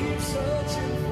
keep searching